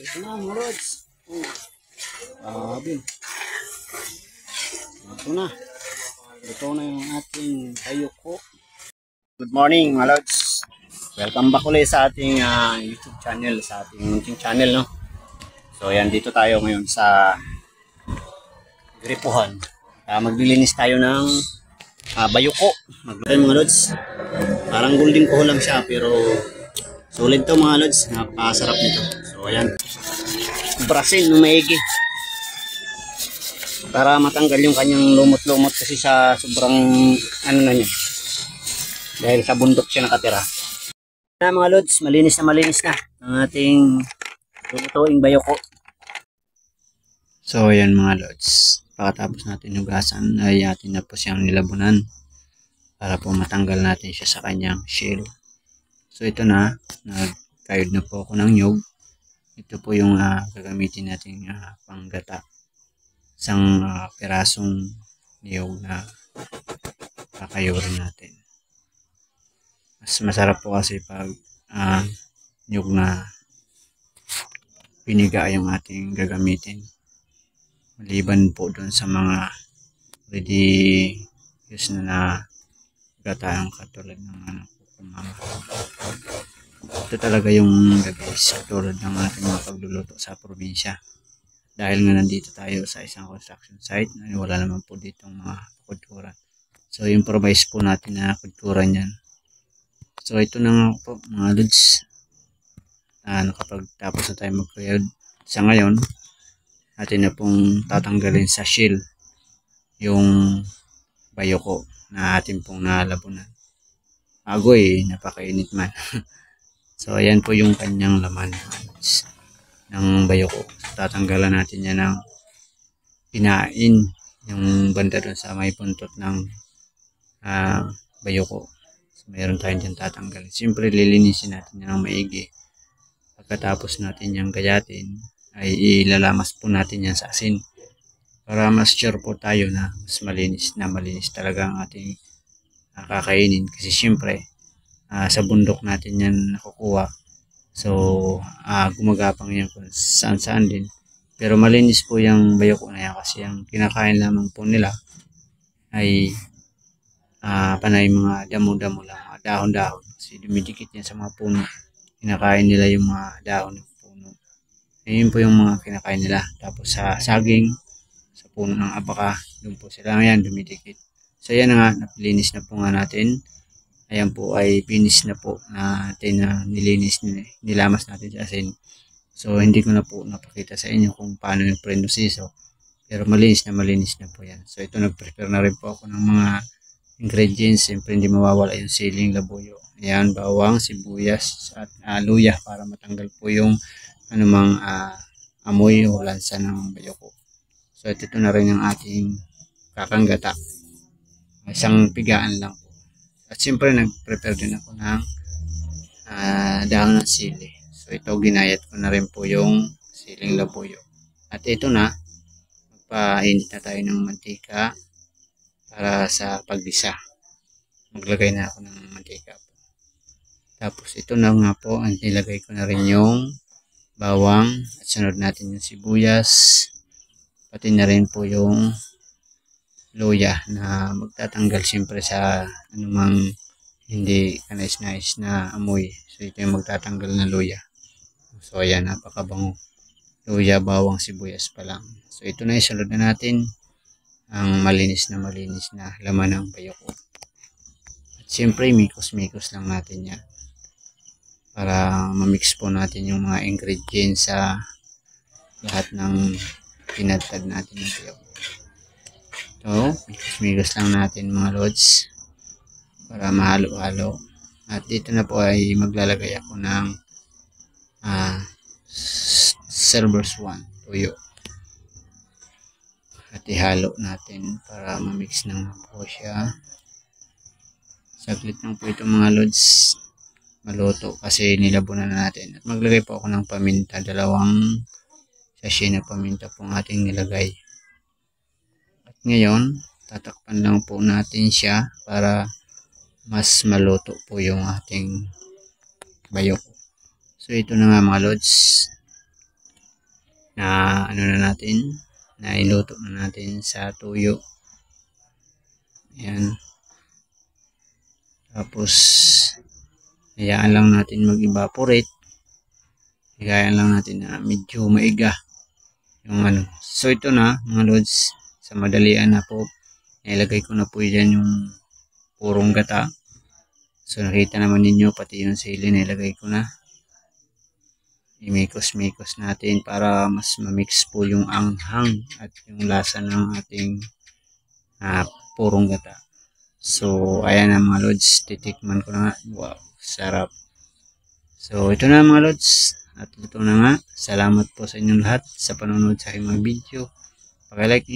ito na mga lods. Grabe. Ito na. Ito na yung ating tayoko. Good morning mga lods. Welcome back ulit sa ating ah, YouTube channel, sa ating YouTube channel, no? So, yan, dito tayo ngayon sa Gripuhan. Ah, maglilinis tayo ng ah, bayuko. Maglagay mga lods. Parang golden ko lang siya, pero solid to mga lods. Napakasarap nito. So, ayan. Brasin ng. Para matanggal yung kanyang lumot-lumot kasi sa sobrang ano na niya. Dahil sa bundok siya nakatira. Na mga lods, malinis na malinis na ang ating lulutuing bayoko. So ayan mga lods, pagkatapos natin hugasan ay atin na po siyang nilabunan para po matanggal natin siya sa kanyang shell. So ito na, nagkayod na po ako ng nyug. Ito po yung ah, gagamitin natin uh, panggata. Isang ah, pirasong niyog na kakayurin natin. Mas masarap po kasi pag uh, nyug na piniga yung ating gagamitin. Maliban po dun sa mga ready use na na gata ang katulad ng ano kumama. Ito talaga yung best katulad ng ating mga pagluluto sa probinsya. Dahil nga nandito tayo sa isang construction site, wala naman po ditong mga kultura. So improvise po natin na kultura niyan So ito na nga po mga lods. Uh, nakapagtapos na tayo mag-cleared. Sa ngayon, natin na pong tatanggalin sa shell yung bayoko na atin pong nalabunan. Agoy, napakainit man. so ayan po yung kanyang laman ng bayoko. Tatanggalan natin yan ng pinain yung banda dun sa may puntot ng uh, bayoko. So, meron tayong dyan tatanggalin. Siyempre, lilinisin natin yan ng maigi. Pagkatapos natin yung gayatin, ay ilalamas po natin yan sa asin. Para mas sure po tayo na mas malinis na malinis talaga ang ating uh, kakainin. Kasi siyempre, uh, sa bundok natin yan nakukuha. So, uh, gumagapang yan kung saan saan din. Pero malinis po yung bayoko na yan kasi yung kinakain lamang po nila ay uh, panay mga damo-damo lang, dahon-dahon. Kasi dumidikit yan sa mga puno. Kinakain nila yung mga dahon ng puno. Ayun po yung mga kinakain nila. Tapos sa saging, sa puno ng abaka, doon po sila ngayon dumidikit. So yan na nga, napilinis na po nga natin. Ayan po ay finish na po natin na nilinis, nilamas natin sa asin. So hindi ko na po napakita sa inyo kung paano yung prenosis. pero malinis na malinis na po yan. So ito nag-prepare na rin po ako ng mga ingredients. Siyempre hindi mawawala yung siling labuyo. Ayan, bawang, sibuyas at uh, luya para matanggal po yung anumang uh, amoy o lansa ng bayoko. So ito, na rin ang ating kakanggata. Isang pigaan lang. At siyempre nag-prepare din ako ng uh, dahon ng sili. So ito ginayat ko na rin po yung siling labuyo. At ito na, magpainit na tayo ng mantika para sa paggisa. Maglagay na ako ng mantika po. Tapos ito na nga po, ang nilagay ko na rin yung bawang at sunod natin yung sibuyas. Pati na rin po yung luya na magtatanggal siyempre sa anumang hindi kanais-nais na amoy. So ito yung magtatanggal na luya. So ayan, napakabango. Luya, bawang, sibuyas pa lang. So ito na isunod na natin ang malinis na malinis na laman ng bayoko. At siyempre, mikos-mikos lang natin yan. Para mamix po natin yung mga ingredients sa lahat ng pinatad natin ng bayoko. So, mikos-mikos lang natin mga lods para mahalo-halo. At dito na po ay maglalagay ako ng uh, servers 1 tuyo. At ihalo natin para mamix ng po siya. Saglit lang po ito mga lods. Maluto kasi nilabunan na natin. At maglagay po ako ng paminta dalawang sachet na paminta po ang ating nilagay ngayon tatakpan lang po natin siya para mas maluto po yung ating bayok so ito na nga mga lods na ano na natin, na iluto na natin sa tuyo. Ayan. Tapos, hayaan lang natin mag-evaporate. Higayan lang natin na medyo maiga yung ano. So, ito na, mga lods, sa madalian na po, nilagay ko na po dyan yung purong gata. So, nakita naman ninyo, pati yung sili, nilagay ko na. Imikos-mikos natin para mas mamix po yung anghang at yung lasa ng ating uh, purong gata. So, ayan na mga lods, titikman ko na nga. Wow, sarap. So, ito na mga lods, at luto na nga. Salamat po sa inyong lahat sa panonood sa aking mga video. Pakilike